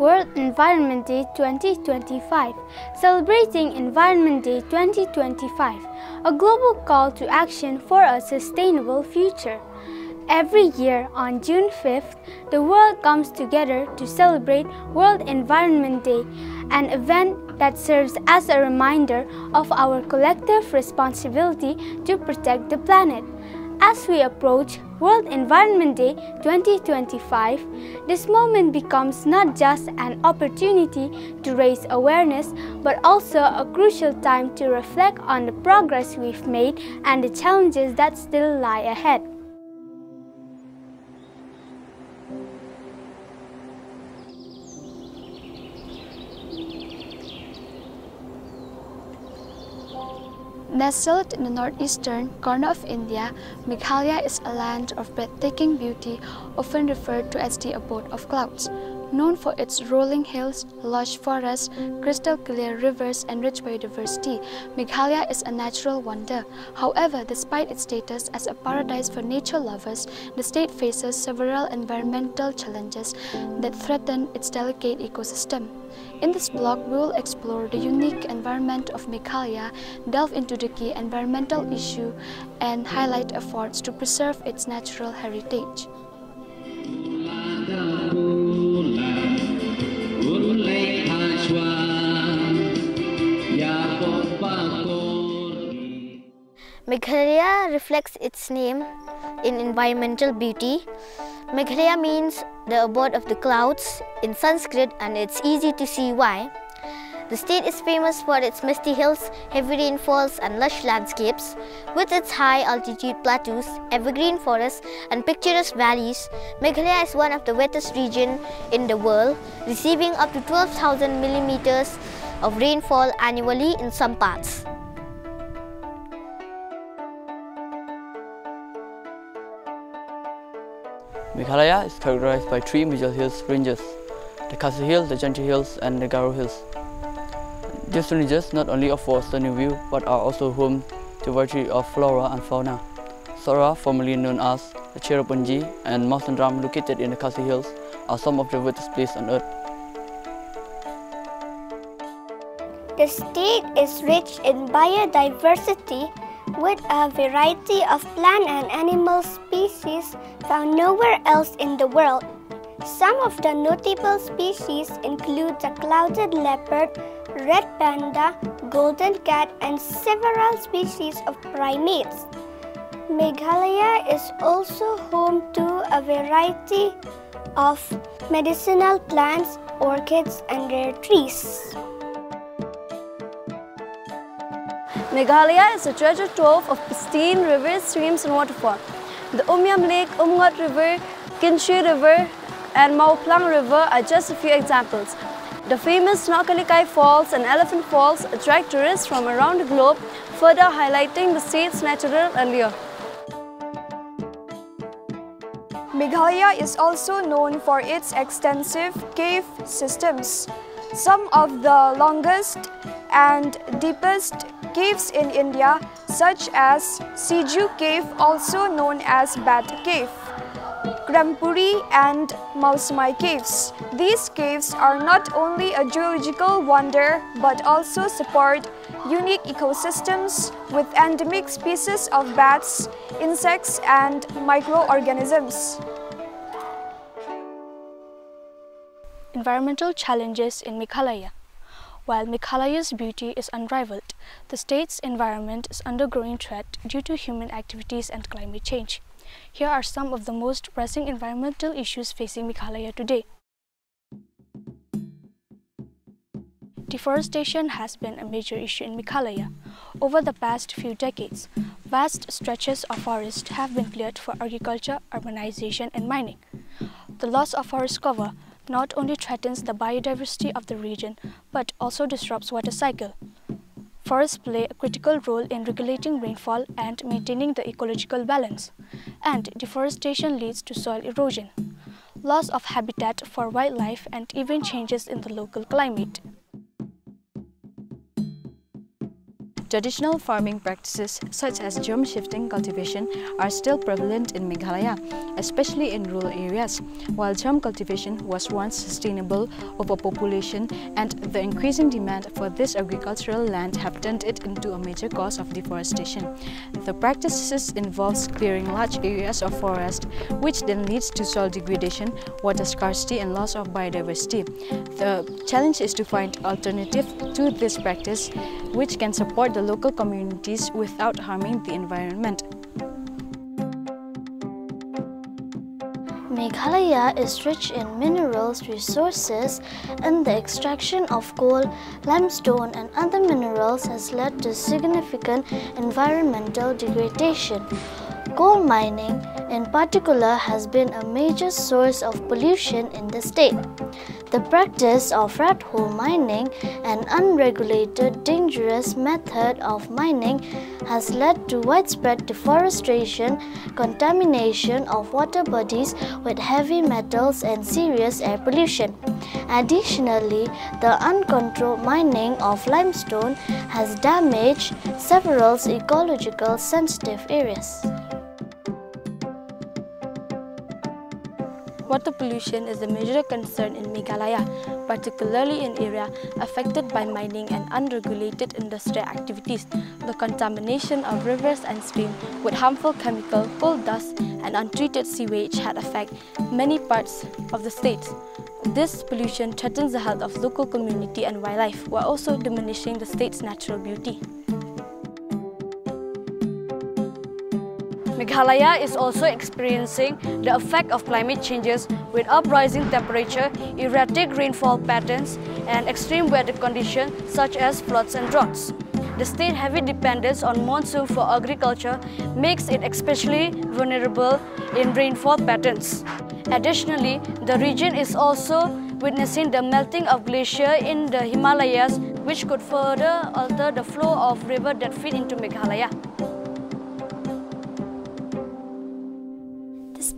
World Environment Day 2025, celebrating Environment Day 2025, a global call to action for a sustainable future. Every year on June 5th, the world comes together to celebrate World Environment Day, an event that serves as a reminder of our collective responsibility to protect the planet. As we approach World Environment Day 2025, this moment becomes not just an opportunity to raise awareness, but also a crucial time to reflect on the progress we've made and the challenges that still lie ahead. Nestled in the northeastern corner of India, Meghalaya is a land of breathtaking beauty, often referred to as the abode of clouds. Known for its rolling hills, lush forests, crystal clear rivers, and rich biodiversity, Meghalaya is a natural wonder. However, despite its status as a paradise for nature lovers, the state faces several environmental challenges that threaten its delicate ecosystem. In this blog, we will explore the unique environment of Meghalaya, delve into the key environmental issue, and highlight efforts to preserve its natural heritage. Meghalaya reflects its name in environmental beauty. Meghalaya means the abode of the clouds in Sanskrit and it's easy to see why. The state is famous for its misty hills, heavy rainfalls and lush landscapes. With its high altitude plateaus, evergreen forests and picturesque valleys, Meghalaya is one of the wettest regions in the world, receiving up to 12,000 millimeters of rainfall annually in some parts. Meghalaya is characterized by three major hills ranges, the Khasi Hill, the Jaintia Hills and the Garo Hills. These ranges not only offer stunning view but are also home to a variety of flora and fauna. Sohra, formerly known as the Cherrapunji and Mawsynram located in the Khasi Hills are some of the wettest places on earth. The state is rich in biodiversity with a variety of plant and animal species found nowhere else in the world. Some of the notable species include the clouded leopard, red panda, golden cat, and several species of primates. Meghalaya is also home to a variety of medicinal plants, orchids, and rare trees. Meghalaya is a treasure trove of pristine rivers, streams and waterfalls. The Umiam Lake, Umngot River, Kinshi River and Mauplang River are just a few examples. The famous Nohkalikai Falls and Elephant Falls attract tourists from around the globe, further highlighting the state's natural allure. Meghalaya is also known for its extensive cave systems. Some of the longest and deepest caves in India such as Siju Cave also known as Bat Cave, Krem Puri and Mawsmai Caves. These caves are not only a geological wonder but also support unique ecosystems with endemic species of bats, insects and microorganisms. Environmental challenges in Meghalaya while Meghalaya's beauty is unrivaled, the state's environment is under growing threat due to human activities and climate change. Here are some of the most pressing environmental issues facing Meghalaya today. Deforestation has been a major issue in Meghalaya. Over the past few decades, vast stretches of forest have been cleared for agriculture, urbanization and mining. The loss of forest cover not only threatens the biodiversity of the region, but also disrupts water cycle. Forests play a critical role in regulating rainfall and maintaining the ecological balance. And deforestation leads to soil erosion, loss of habitat for wildlife and even changes in the local climate. Traditional farming practices such as jhum shifting cultivation are still prevalent in Meghalaya, especially in rural areas, while jhum cultivation was once sustainable over population and the increasing demand for this agricultural land have turned it into a major cause of deforestation. The practices involves clearing large areas of forest, which then leads to soil degradation, water scarcity and loss of biodiversity. The challenge is to find alternative to this practice which can support the local communities without harming the environment. Meghalaya is rich in minerals resources and the extraction of coal, limestone and other minerals has led to significant environmental degradation. Coal mining, in particular, has been a major source of pollution in the state. The practice of rat hole mining, an unregulated, dangerous method of mining, has led to widespread deforestation, contamination of water bodies with heavy metals and serious air pollution. Additionally, the uncontrolled mining of limestone has damaged several ecological sensitive areas. Water pollution is a major concern in Meghalaya, particularly in areas affected by mining and unregulated industrial activities. The contamination of rivers and streams with harmful chemical, coal dust and untreated sewage had affected many parts of the state. This pollution threatens the health of local community and wildlife while also diminishing the state's natural beauty. Meghalaya is also experiencing the effect of climate changes with uprising temperature, erratic rainfall patterns, and extreme weather conditions such as floods and droughts. The state's heavy dependence on monsoon for agriculture makes it especially vulnerable in rainfall patterns. Additionally, the region is also witnessing the melting of glacier in the Himalayas, which could further alter the flow of river that feed into Meghalaya.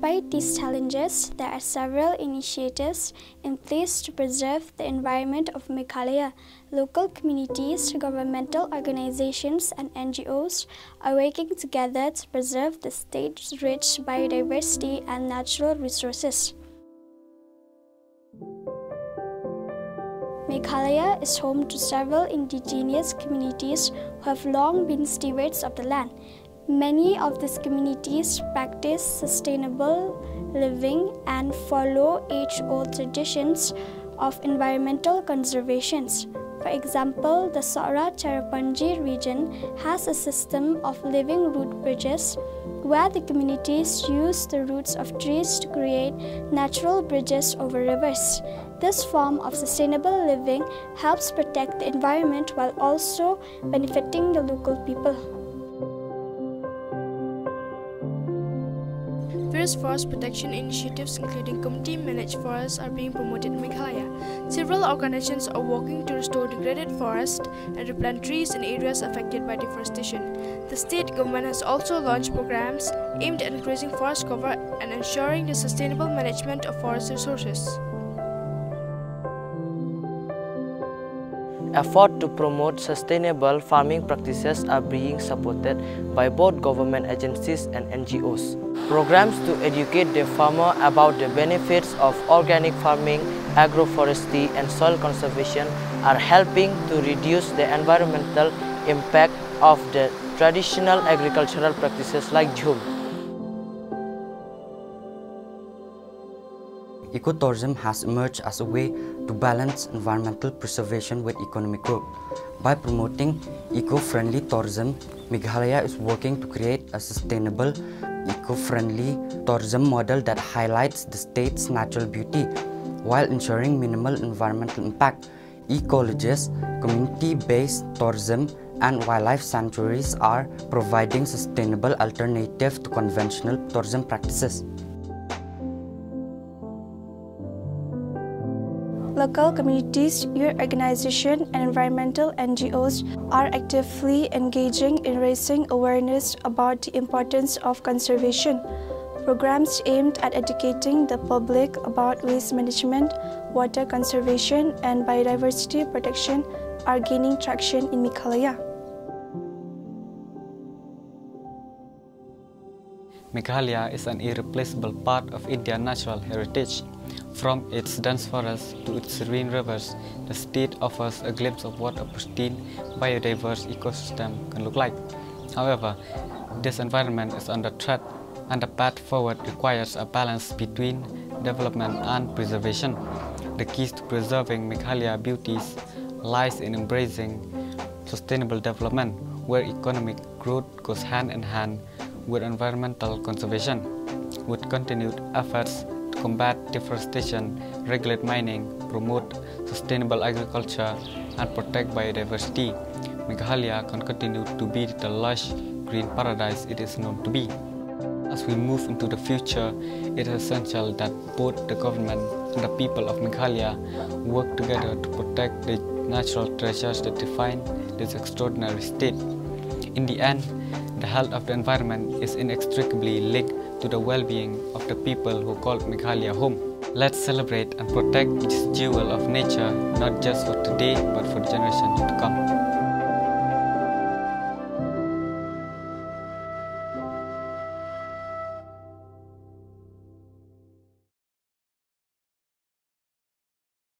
Despite these challenges, there are several initiatives in place to preserve the environment of Meghalaya. Local communities, governmental organizations, and NGOs are working together to preserve the state's rich biodiversity and natural resources. Meghalaya is home to several indigenous communities who have long been stewards of the land. Many of these communities practice sustainable living and follow age-old traditions of environmental conservation. For example, the Sohra Cherrapunji region has a system of living root bridges where the communities use the roots of trees to create natural bridges over rivers. This form of sustainable living helps protect the environment while also benefiting the local people. Various forest protection initiatives, including community-managed forests, are being promoted in Meghalaya. Several organizations are working to restore degraded forests and replant trees in areas affected by deforestation. The state government has also launched programs aimed at increasing forest cover and ensuring the sustainable management of forest resources. Efforts to promote sustainable farming practices are being supported by both government agencies and NGOs. Programs to educate the farmer about the benefits of organic farming, agroforestry and soil conservation are helping to reduce the environmental impact of the traditional agricultural practices like jhum. Ecotourism has emerged as a way to balance environmental preservation with economic growth. By promoting eco-friendly tourism, Meghalaya is working to create a sustainable, eco-friendly tourism model that highlights the state's natural beauty while ensuring minimal environmental impact. Ecologists, community-based tourism, and wildlife sanctuaries are providing sustainable alternatives to conventional tourism practices. Local communities, youth organizations, and environmental NGOs are actively engaging in raising awareness about the importance of conservation. Programs aimed at educating the public about waste management, water conservation, and biodiversity protection are gaining traction in Meghalaya. Meghalaya is an irreplaceable part of Indian natural heritage. From its dense forests to its serene rivers, the state offers a glimpse of what a pristine, biodiverse ecosystem can look like. However, this environment is under threat and the path forward requires a balance between development and preservation. The keys to preserving Meghalaya beauties lies in embracing sustainable development, where economic growth goes hand in hand with environmental conservation. With continued efforts combat deforestation, regulate mining, promote sustainable agriculture, and protect biodiversity, Meghalaya can continue to be the lush green paradise it is known to be. As we move into the future, it is essential that both the government and the people of Meghalaya work together to protect the natural treasures that define this extraordinary state. In the end, the health of the environment is inextricably linked to the well-being of the people who call Meghalaya home. Let's celebrate and protect this jewel of nature, not just for today, but for generations to come.